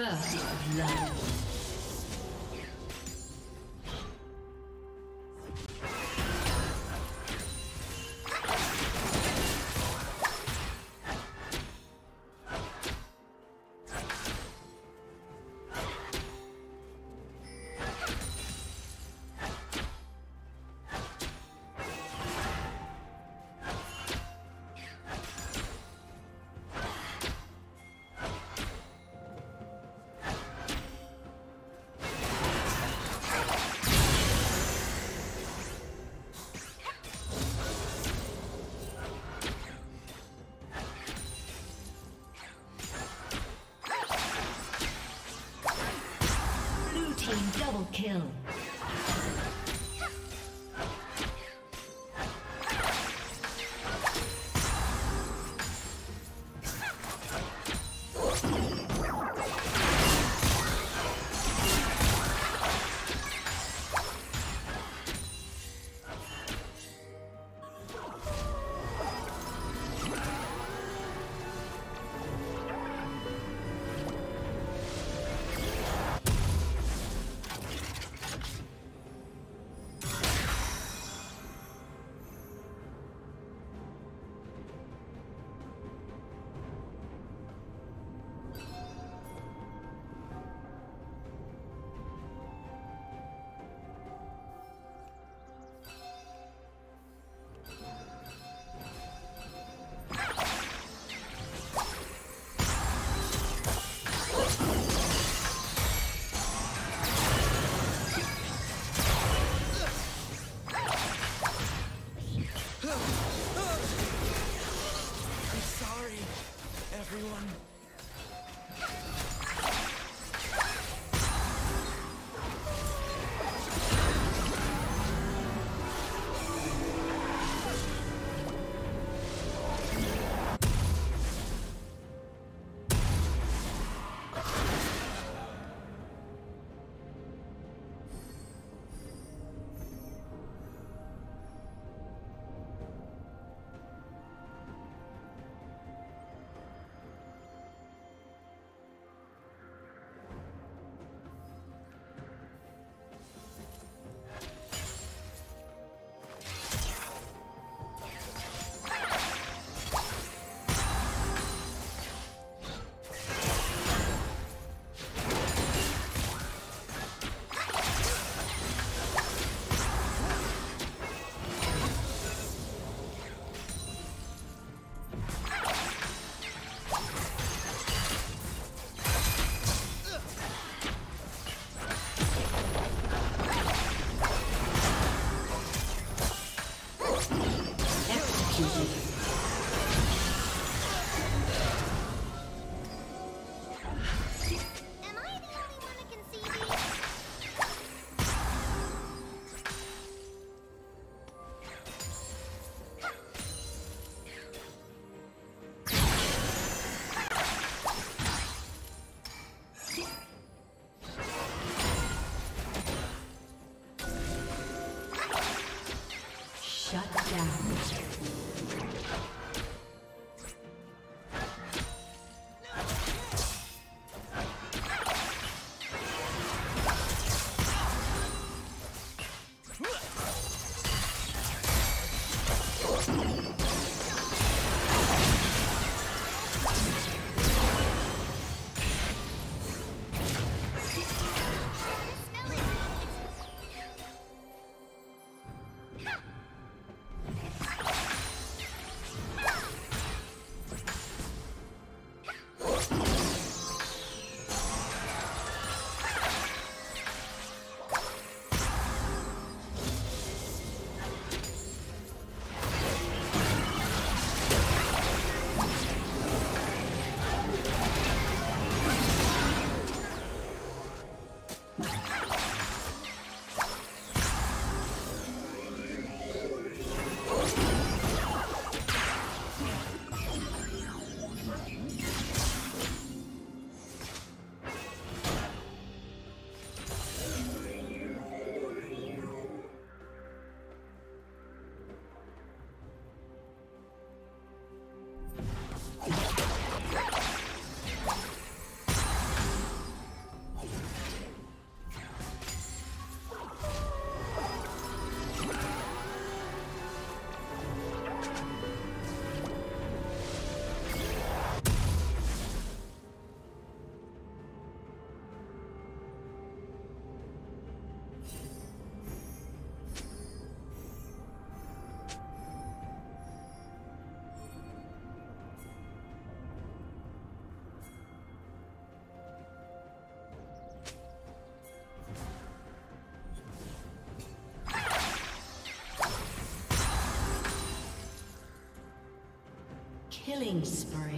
First blood. Kill. Killing spree.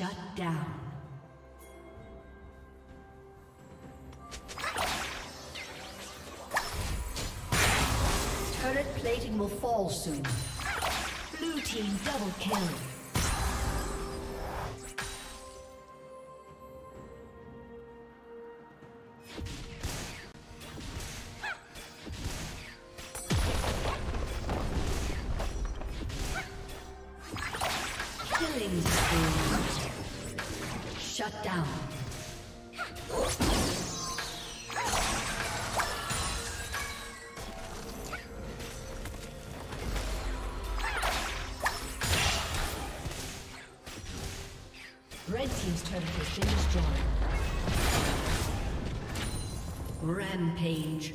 Shut down. Turret plating will fall soon. Blue team double kill. Rampage.